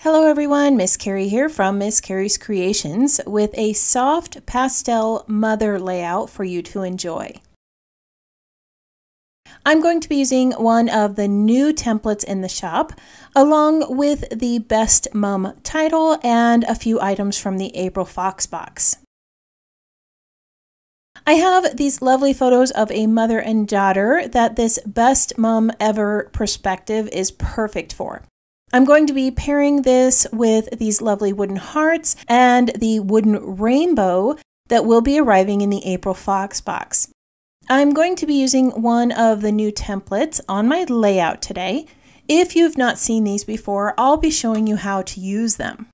Hello everyone, Miss Carrie here from Miss Carrie's Creations with a soft pastel mother layout for you to enjoy. I'm going to be using one of the new templates in the shop along with the Best Mum title and a few items from the April Fox box. I have these lovely photos of a mother and daughter that this Best Mum Ever perspextive is perfect for. I'm going to be pairing this with these lovely wooden hearts and the wooden rainbow that will be arriving in the April Fox box. I'm going to be using one of the new templates on my layout today. If you've not seen these before, I'll be showing you how to use them.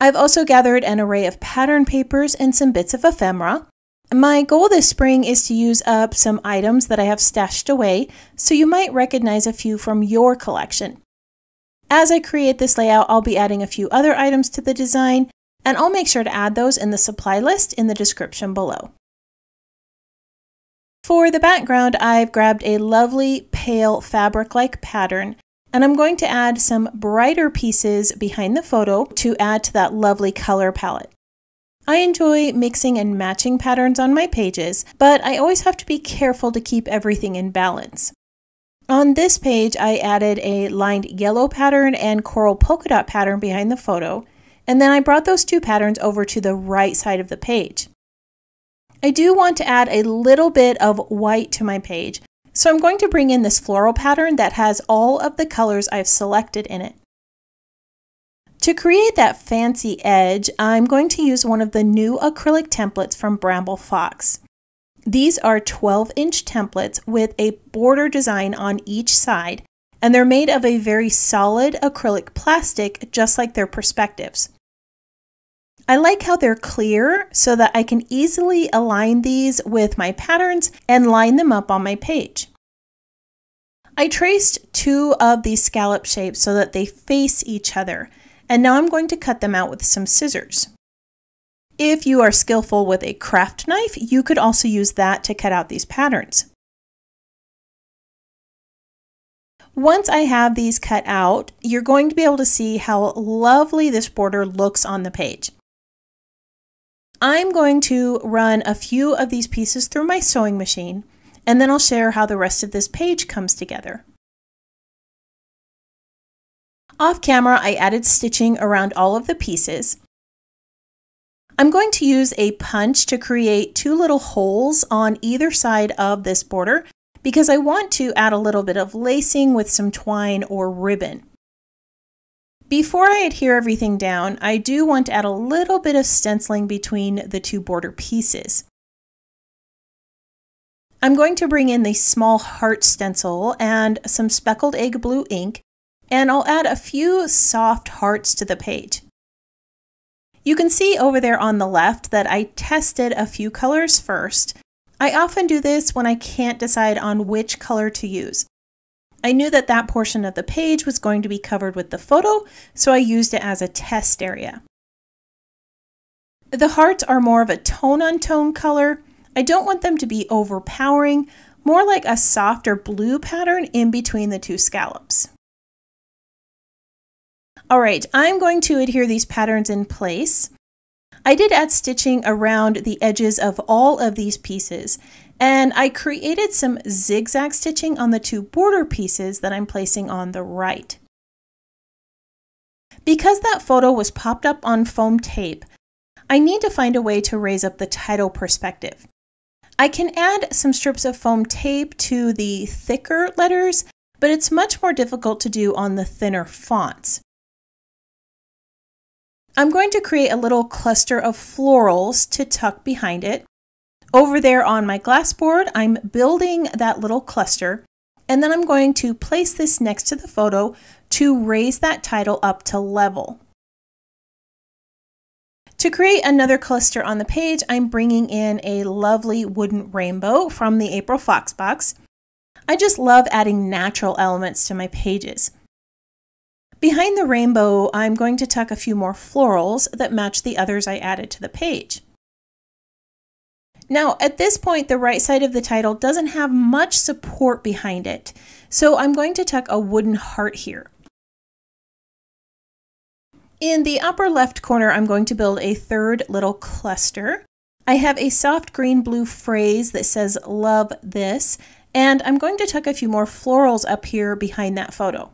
I've also gathered an array of pattern papers and some bits of ephemera. My goal this spring is to use up some items that I have stashed away, so you might recognize a few from your collection. As I create this layout, I'll be adding a few other items to the design, and I'll make sure to add those in the supply list in the description below. For the background, I've grabbed a lovely pale fabric-like pattern, and I'm going to add some brighter pieces behind the photo to add to that lovely color palette. I enjoy mixing and matching patterns on my pages, but I always have to be careful to keep everything in balance. On this page, I added a lined yellow pattern and coral polka dot pattern behind the photo, and then I brought those two patterns over to the right side of the page. I do want to add a little bit of white to my page, so I'm going to bring in this floral pattern that has all of the colors I've selected in it. To create that fancy edge, I'm going to use one of the new acrylic templates from Bramble Fox. These are 12 inch templates with a border design on each side, and they're made of a very solid acrylic plastic, just like their perspextives. I like how they're clear so that I can easily align these with my patterns and line them up on my page. I traced two of these scallop shapes so that they face each other and now I'm going to cut them out with some scissors. If you are skillful with a craft knife, you could also use that to cut out these patterns. Once I have these cut out, you're going to be able to see how lovely this border looks on the page. I'm going to run a few of these pieces through my sewing machine, and then I'll share how the rest of this page comes together. Off camera, I added stitching around all of the pieces. I'm going to use a punch to create two little holes on either side of this border because I want to add a little bit of lacing with some twine or ribbon. Before I adhere everything down, I do want to add a little bit of stenciling between the two border pieces. I'm going to bring in the small heart stencil and some speckled egg blue ink and I'll add a few soft hearts to the page. You can see over there on the left that I tested a few colors first. I often do this when I can't decide on which color to use. I knew that that portion of the page was going to be covered with the photo, so I used it as a test area. The hearts are more of a tone-on-tone -tone color. I don't want them to be overpowering, more like a softer blue pattern in between the two scallops. All right, I'm going to adhere these patterns in place. I did add stitching around the edges of all of these pieces, and I created some zigzag stitching on the two border pieces that I'm placing on the right. Because that photo was popped up on foam tape, I need to find a way to raise up the title perspextive. I can add some strips of foam tape to the thicker letters, but it's much more difficult to do on the thinner fonts. I'm going to create a little cluster of florals to tuck behind it. Over there on my glass board, I'm building that little cluster, and then I'm going to place this next to the photo to raise that title up to level. To create another cluster on the page, I'm bringing in a lovely wooden rainbow from the April Fox box. I just love adding natural elements to my pages. Behind the rainbow, I'm going to tuck a few more florals that match the others I added to the page. Now, at this point, the right side of the title doesn't have much support behind it, so I'm going to tuck a wooden heart here. In the upper left corner, I'm going to build a third little cluster. I have a soft green blue phrase that says love this, and I'm going to tuck a few more florals up here behind that photo.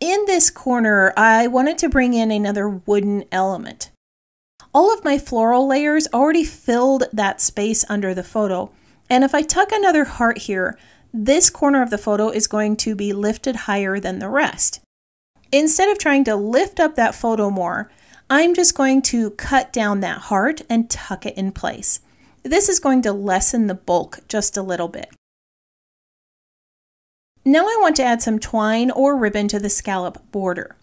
In this corner, I wanted to bring in another wooden element. All of my floral layers already filled that space under the photo, and if I tuck another heart here, this corner of the photo is going to be lifted higher than the rest. Instead of trying to lift up that photo more, I'm just going to cut down that heart and tuck it in place. This is going to lessen the bulk just a little bit. Now I want to add some twine or ribbon to the scallop border.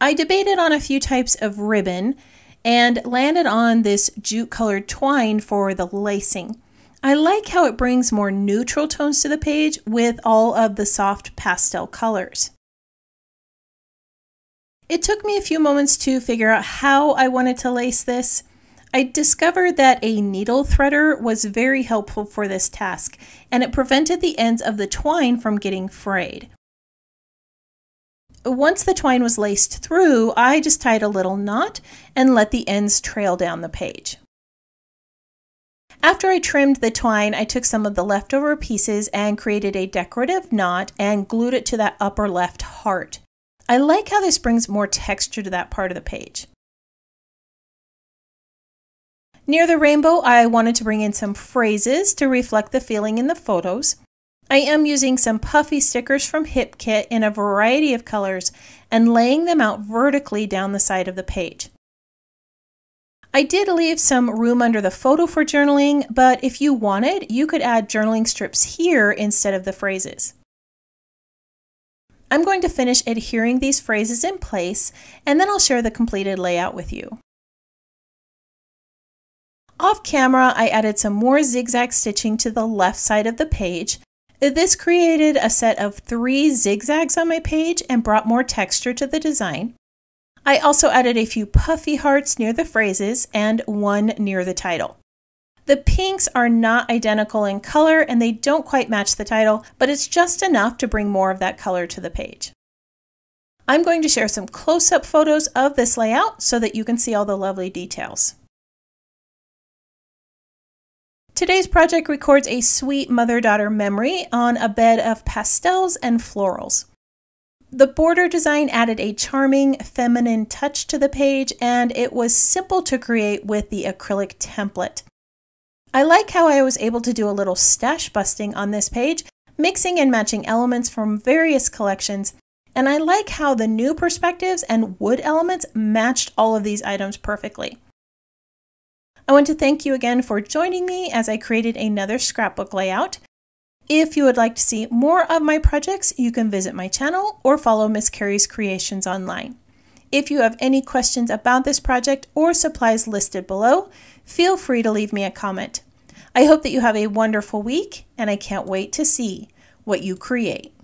I debated on a few types of ribbon and landed on this jute colored twine for the lacing. I like how it brings more neutral tones to the page with all of the soft pastel colors. It took me a few moments to figure out how I wanted to lace this. I discovered that a needle threader was very helpful for this task, and it prevented the ends of the twine from getting frayed. Once the twine was laced through, I just tied a little knot and let the ends trail down the page. After I trimmed the twine, I took some of the leftover pieces and created a decorative knot and glued it to that upper left heart. I like how this brings more texture to that part of the page. Near the rainbow, I wanted to bring in some phrases to reflect the feeling in the photos. I am using some puffy stickers from HipKit in a variety of colors and laying them out vertically down the side of the page. I did leave some room under the photo for journaling, but if you wanted, you could add journaling strips here instead of the phrases. I'm going to finish adhering these phrases in place and then I'll share the completed layout with you. Off camera, I added some more zigzag stitching to the left side of the page. This created a set of three zigzags on my page and brought more texture to the design. I also added a few puffy hearts near the phrases and one near the title. The pinks are not identical in color and they don't quite match the title, but it's just enough to bring more of that color to the page. I'm going to share some close-up photos of this layout so that you can see all the lovely details. Today's project records a sweet mother-daughter memory on a bed of pastels and florals. The border design added a charming feminine touch to the page and it was simple to create with the acrylic template. I like how I was able to do a little stash busting on this page, mixing and matching elements from various collections, and I like how the new perspextives and wood elements matched all of these items perfectly. I want to thank you again for joining me as I created another scrapbook layout. If you would like to see more of my projects, you can visit my channel or follow Miss Carrie's Creations online. If you have any questions about this project or supplies listed below, feel free to leave me a comment. I hope that you have a wonderful week, and I can't wait to see what you create.